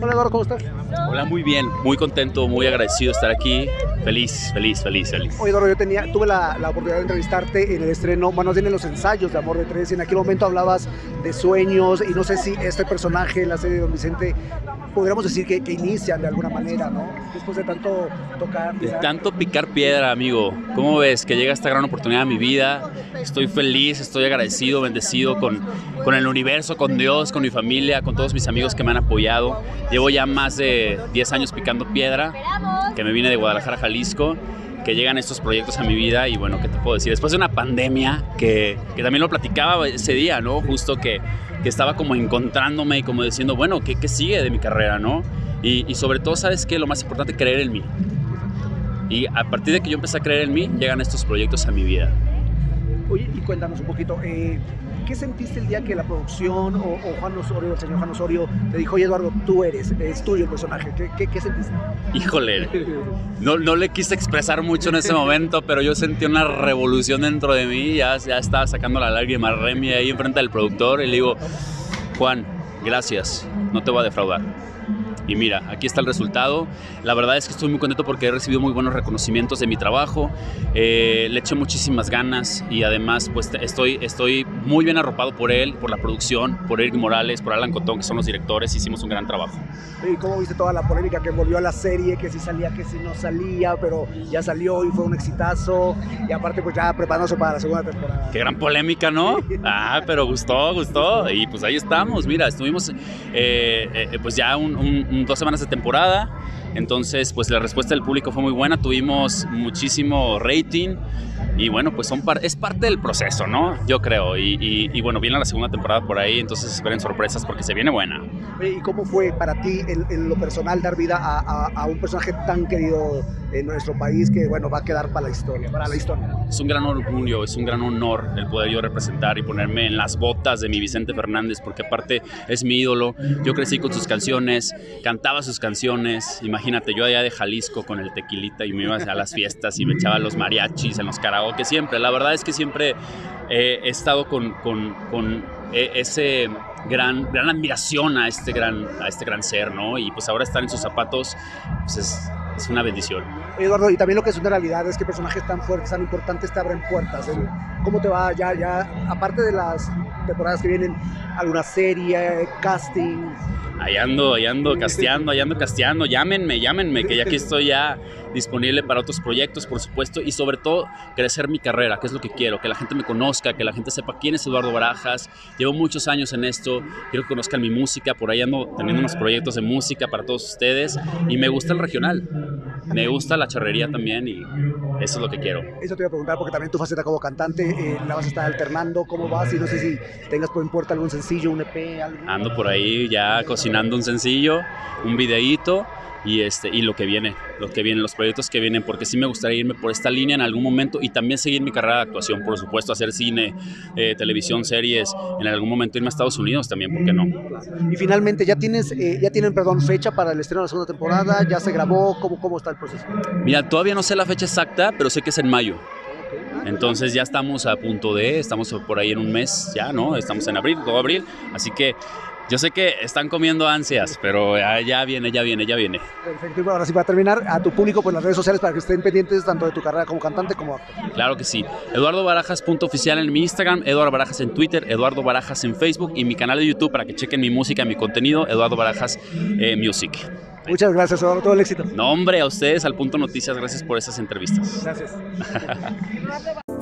Hola Eduardo, ¿cómo estás? Hola, muy bien, muy contento, muy agradecido de estar aquí. Feliz, feliz, feliz, feliz. Oye Eduardo, yo tenía, tuve la, la oportunidad de entrevistarte en el estreno, bueno, en los ensayos de Amor de Tres, y en aquel momento hablabas de sueños, y no sé si este personaje en la serie de Don Vicente, podríamos decir que, que inician de alguna manera, ¿no? Después de tanto tocar. De tanto picar piedra, amigo. ¿Cómo ves que llega esta gran oportunidad a mi vida? Estoy feliz, estoy agradecido, bendecido con, con el universo, con Dios, con mi familia, con todos mis amigos que me han apoyado. Llevo ya más de 10 años picando piedra, que me vine de Guadalajara, Jalisco que llegan estos proyectos a mi vida y bueno, ¿qué te puedo decir? Después de una pandemia que, que también lo platicaba ese día, ¿no? Justo que, que, estaba como encontrándome y como diciendo, bueno, ¿qué, qué sigue de mi carrera, ¿no? Y, y sobre todo, ¿sabes qué? Lo más importante, creer en mí. Y a partir de que yo empecé a creer en mí, llegan estos proyectos a mi vida. Oye, y cuéntanos un poquito, eh, ¿qué sentiste el día que la producción o, Juan Osorio, el señor Juan Osorio, te dijo, oye Eduardo, tú eres, es tuyo el personaje? ¿Qué, qué, qué sentiste? Híjole, no, no, le quise expresar mucho en ese momento, pero yo sentí una revolución dentro de mí, ya, ya estaba sacando la lágrima Remy ahí enfrente del productor y le digo, Juan, gracias, no te voy a defraudar. Y mira, aquí está el resultado. La verdad es que estoy muy contento porque he recibido muy buenos reconocimientos de mi trabajo. Eh, le eché muchísimas ganas y además pues estoy, estoy muy bien arropado por él, por la producción, por Eric Morales, por Alan Cotón, que son los directores. Hicimos un gran trabajo. ¿Y cómo viste toda la polémica que volvió a la serie? Que si salía, que si no salía, pero ya salió y fue un exitazo. Y aparte pues ya preparándose para la segunda temporada. Qué gran polémica, ¿no? Ah, pero gustó, gustó. Y pues ahí estamos. Mira, estuvimos eh, eh, pues ya un, un dos semanas de temporada. Entonces, pues la respuesta del público fue muy buena, tuvimos muchísimo rating y bueno, pues son par es parte del proceso, ¿no? Yo creo. Y, y, y, bueno, viene la segunda temporada por ahí, entonces esperen sorpresas porque se viene buena. ¿Y cómo fue para ti en, en lo personal dar vida a, a, a, un personaje tan querido en nuestro país que bueno, va a quedar para la historia, para la historia? Es un gran orgullo, es un gran honor el poder yo representar y ponerme en las botas de mi Vicente Fernández, porque aparte es mi ídolo. Yo crecí con sus canciones, cantaba sus canciones. Imagínate, yo allá de Jalisco con el tequilita y me iba a las fiestas y me echaba los mariachis en los karaoke siempre. La verdad es que siempre he estado con, con, con ese gran, gran admiración a este gran, a este gran ser, ¿no? Y pues ahora estar en sus zapatos pues es, es una bendición. Eduardo, y también lo que es una realidad es que personajes tan fuertes, tan importantes te abren puertas. ¿Cómo te va ya, ya, aparte de las temporadas que vienen, alguna serie, casting? Ahí ando, ahí ando casteando, ahí ando casteando. Llámenme, llámenme, que ya aquí estoy ya disponible para otros proyectos, por supuesto, y sobre todo crecer mi carrera, que es lo que quiero, que la gente me conozca, que la gente sepa quién es Eduardo Barajas. Llevo muchos años en esto, quiero que conozcan mi música, por ahí ando teniendo unos proyectos de música para todos ustedes, y me gusta el regional, me gusta la charrería también, y eso es lo que quiero. Eso te iba a preguntar, porque también tu faceta como cantante eh, la vas a estar alternando, ¿cómo vas? Y no sé si tengas por importa algún sencillo, un EP, algo. Ando por ahí ya cocinando un sencillo, un videíto y este y lo que viene, lo que viene, los proyectos que vienen, porque sí me gustaría irme por esta línea en algún momento y también seguir mi carrera de actuación, por supuesto, hacer cine, eh, televisión, series, en algún momento irme a Estados Unidos también, ¿por qué no? Y finalmente ya tienes, eh, ya tienen, perdón, fecha para el estreno de la segunda temporada, ya se grabó, ¿cómo, cómo está el proceso? Mira, todavía no sé la fecha exacta, pero sé que es en mayo. Entonces ya estamos a punto de, estamos por ahí en un mes ya, ¿no? Estamos en abril, todo abril, así que yo sé que están comiendo ansias, pero ya, ya, viene, ya viene, ya viene. Perfecto. Y ahora sí, para terminar, a tu público, pues las redes sociales para que estén pendientes tanto de tu carrera como cantante como actor. Claro que sí. Eduardo Barajas oficial en mi Instagram, Eduardo Barajas en Twitter, Eduardo Barajas en Facebook y mi canal de YouTube para que chequen mi música, mi contenido, Eduardo Barajas eh, Music. Muchas gracias, Eduardo. Todo el éxito. No, hombre, a ustedes, al Punto Noticias, gracias por esas entrevistas. Gracias.